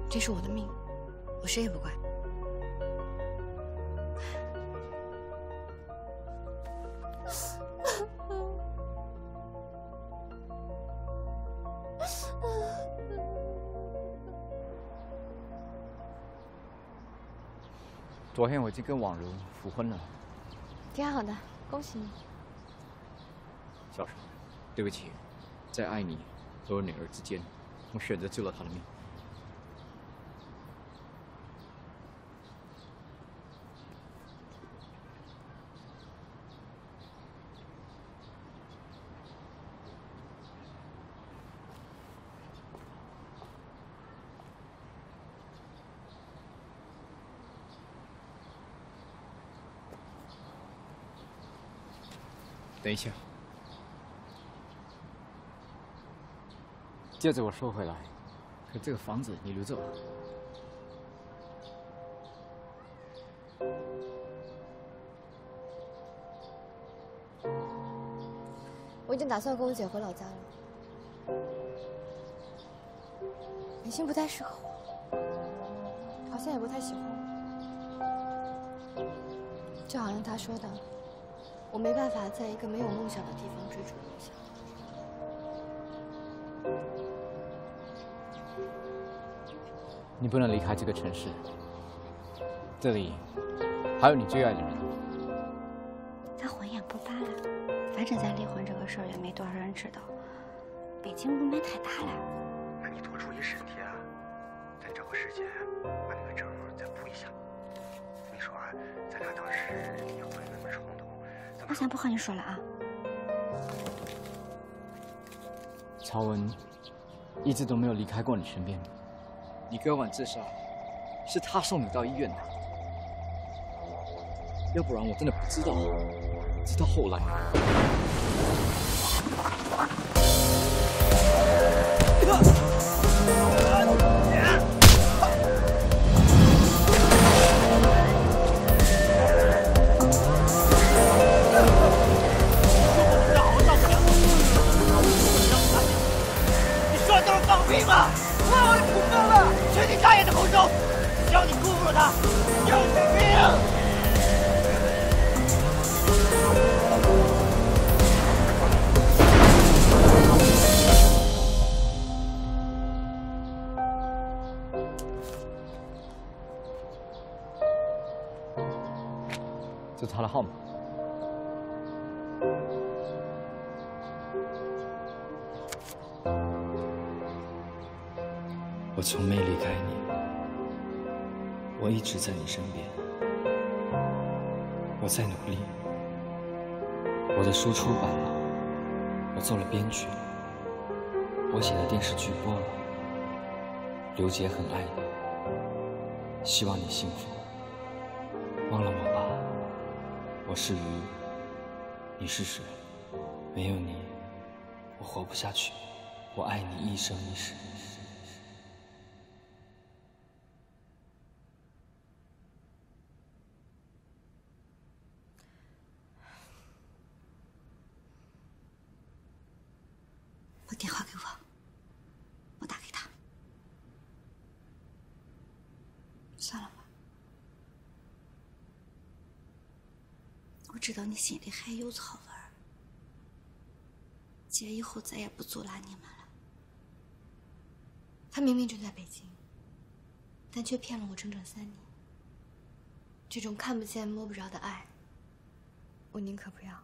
这是我的命，我谁也不怪。昨天我已经跟婉如复婚了。挺好的，恭喜你。小爽，对不起，在爱你和我女儿之间，我选择救了她的命。等一下，戒指我收回来，可这个房子你留着吧。我已经打算跟我姐回老家了。北京不太适合我，好像也不太喜欢我。就好像他说的，我没办法在一个没有梦想的地方追逐梦想。你不能离开这个城市，这里还有你最爱的人。咱婚也不办了，反正咱离婚这个事儿也没多少人知道。北京雾霾太大了，我先不和你说了啊。曹文一直都没有离开过你身边。你哥晚自杀，是他送你到医院的，要不然我真的不知道。直到后来。说的都是放屁吗？我的苦哥了，全体大爷的口中，只要你辜负了他，就是命。这是他的号码。一直在你身边。我在努力，我的书出版了，我做了编剧，我写的电视剧播了。刘杰很爱你，希望你幸福。忘了我吧，我是鱼，你是水，没有你，我活不下去。我爱你一生一世。把电话给我，我打给他。算了吧，我知道你心里还有草文儿，姐以后再也不阻拦你们了。他明明就在北京，但却骗了我整整三年。这种看不见摸不着的爱，我宁可不要。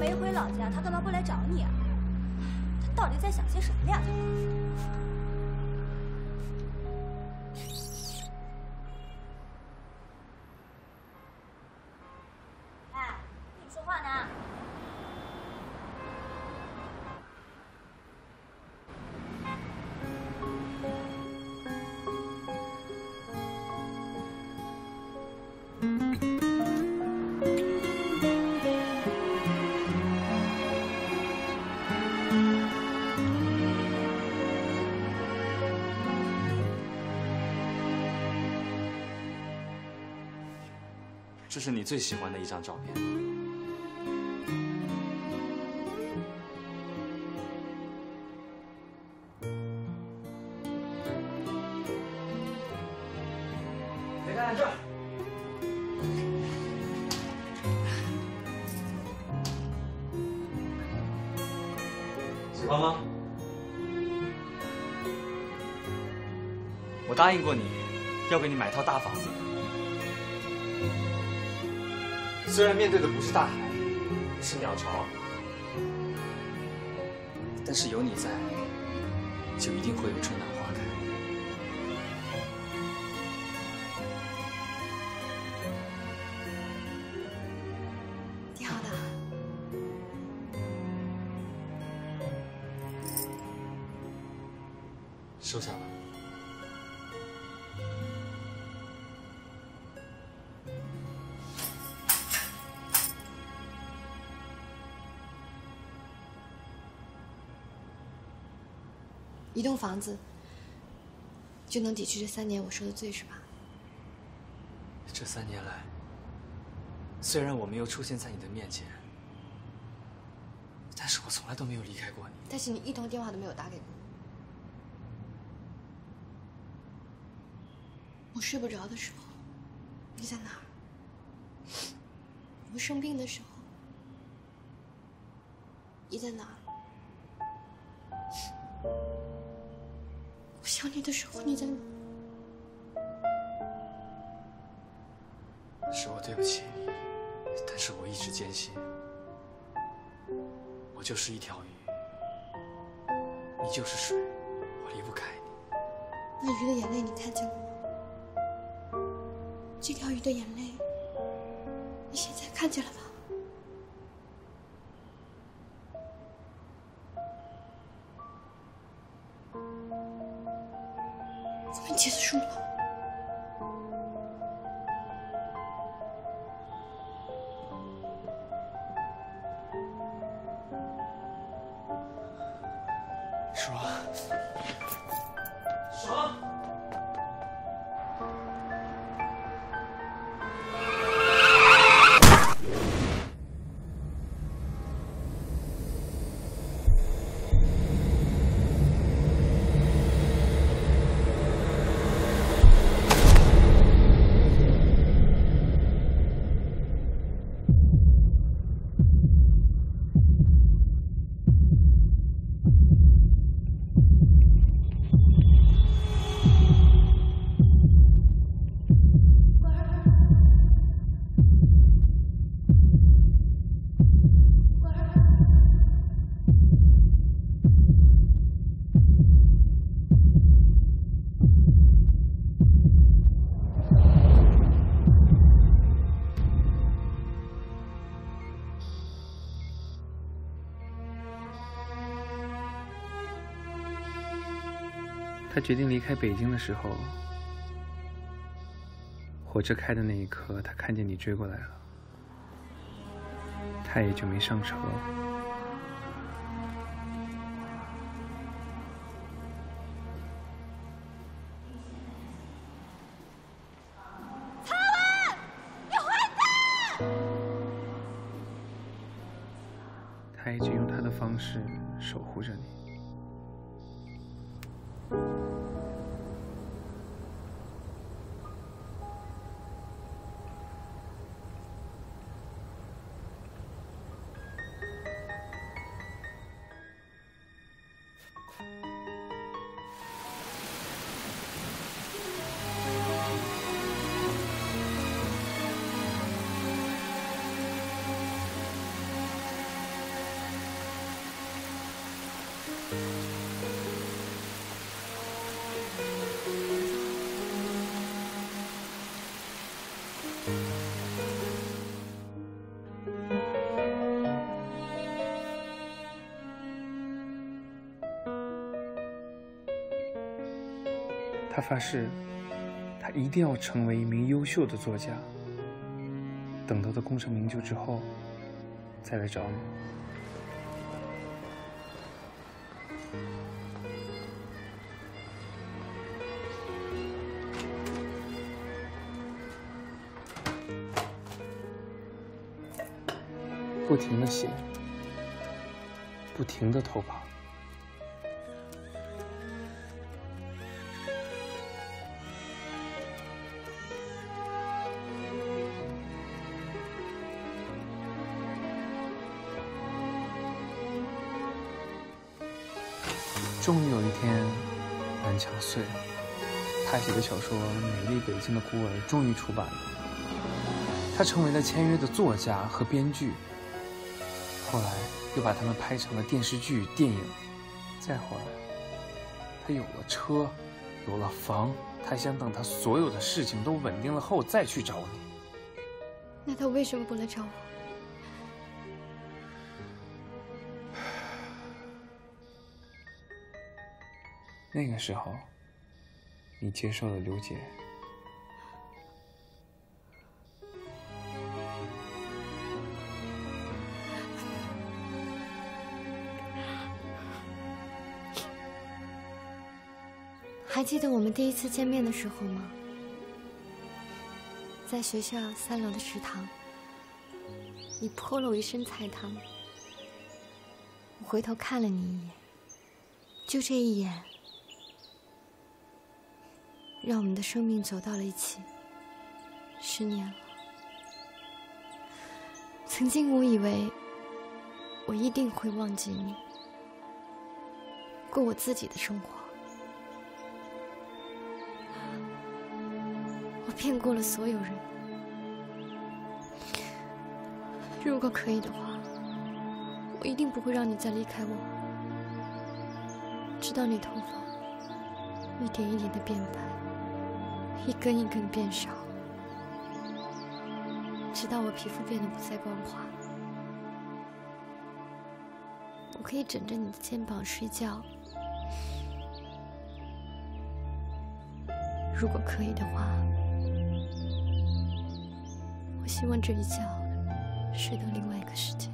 没回老家，他干嘛不来找你啊？他到底在想些什么呀？这是你最喜欢的一张照片。看看这喜欢吗？我答应过你要给你买套大房子。虽然面对的不是大海，是鸟巢，但是有你在，就一定会有春暖花开。挺好的。收下吧。一栋房子就能抵去这三年我受的罪是吧？这三年来，虽然我没有出现在你的面前，但是我从来都没有离开过你。但是你一通电话都没有打给过我。我睡不着的时候，你在哪儿？我生病的时候，你在哪儿？我想你的时候，你在哪？是我对不起你，但是我一直坚信，我就是一条鱼，你就是水，我离不开你。那鱼的眼泪你看见了吗？这条鱼的眼泪，你现在看见了吧？他决定离开北京的时候，火车开的那一刻，他看见你追过来了，他也就没上车。你混蛋！他一直用他的方式守护着你。他发誓，他一定要成为一名优秀的作家。等到他功成名就之后，再来找你。不停的写，不停的投稿。小说《美丽北京的孤儿》终于出版了。他成为了签约的作家和编剧，后来又把他们拍成了电视剧、电影，再后来，他有了车，有了房，他想等他所有的事情都稳定了后再去找你。那他为什么不来找我？那个时候，你接受了刘姐。还记得我们第一次见面的时候吗？在学校三楼的食堂，你泼了我一身菜汤。我回头看了你一眼，就这一眼，让我们的生命走到了一起。十年了，曾经我以为我一定会忘记你，过我自己的生活。我骗过了所有人。如果可以的话，我一定不会让你再离开我，直到你头发一点一点的变白，一根一根变少，直到我皮肤变得不再光滑。我可以枕着你的肩膀睡觉。如果可以的话。我希望这一觉睡到另外一个世界。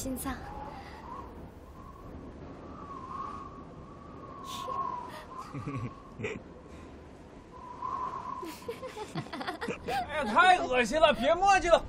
心脏。哎呀，太恶心了，别墨迹了，